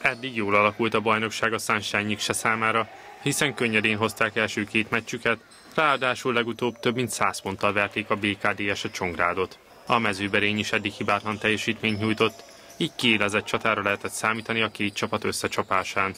Eddig jól alakult a bajnokság a Sunshine se számára, hiszen könnyedén hozták első két meccsüket, ráadásul legutóbb több mint 100 ponttal verték a BKDS a Csongrádot. A mezőberény is eddig hibátlan teljesítményt nyújtott, így kiélezett csatára lehetett számítani a két csapat összecsapásán.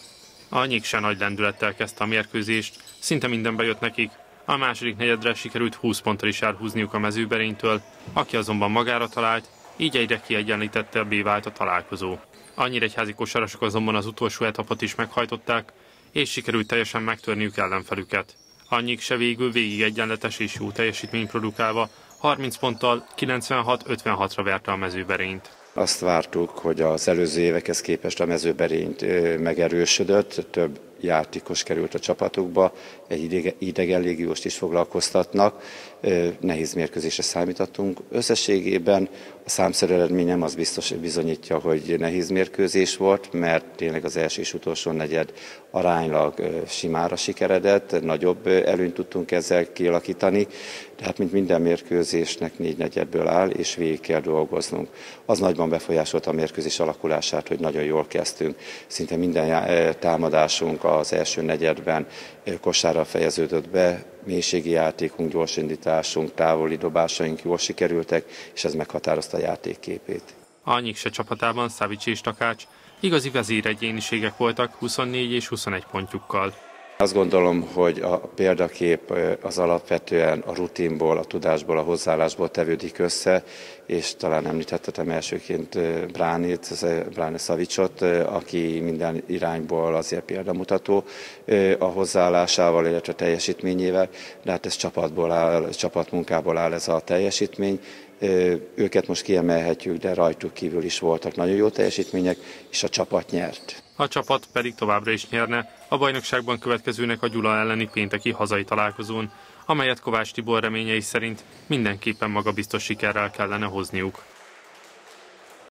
A nyík se nagy lendülettel kezdte a mérkőzést, szinte minden bejött nekik, a második negyedre sikerült 20 ponttal is elhúzniuk a mezőberénytől, aki azonban magára talált, így egyre kiegyenlítette a B-vált a találkozó. Annyira egyházi kosarasok azonban az utolsó etapot is meghajtották, és sikerült teljesen megtörniük ellenfelüket. Annyik se végül végig egyenletes és jó teljesítmény produkálva, 30 ponttal 96-56-ra verte a mezőberényt. Azt vártuk, hogy az előző évekhez képest a mezőberényt megerősödött, több játékos került a csapatukba, egy idegen légióst is foglalkoztatnak, nehéz mérkőzésre számítottunk. Összességében a számszerű eredményem az biztos bizonyítja, hogy nehéz mérkőzés volt, mert tényleg az első és utolsó negyed aránylag simára sikeredett, nagyobb előnyt tudtunk ezzel kialakítani, de hát mint minden mérkőzésnek négy negyedből áll, és végig kell dolgoznunk. Az nagyban befolyásolta a mérkőzés alakulását, hogy nagyon jól kezdtünk. Szinte minden támadásunk az első negyedben kosárral fejeződött be, mélységi játékunk, gyorsindításunk, távoli dobásaink jól sikerültek, és ez meghatározta a játékképét. A Nyikse csapatában Szavics és Takács igazi vezéregyéniségek voltak 24 és 21 pontjukkal. Azt gondolom, hogy a példakép az alapvetően a rutinból, a tudásból, a hozzáállásból tevődik össze, és talán említettem elsőként Bránit, Bráni Szavicsot, aki minden irányból azért példamutató a hozzáállásával, illetve teljesítményével, de hát ez csapatból áll, csapatmunkából áll ez a teljesítmény, őket most kiemelhetjük, de rajtuk kívül is voltak nagyon jó teljesítmények, és a csapat nyert. A csapat pedig továbbra is nyerne a bajnokságban következőnek a Gyula elleni pénteki hazai találkozón, amelyet Kovács Tibor reményei szerint mindenképpen magabiztos sikerrel kellene hozniuk.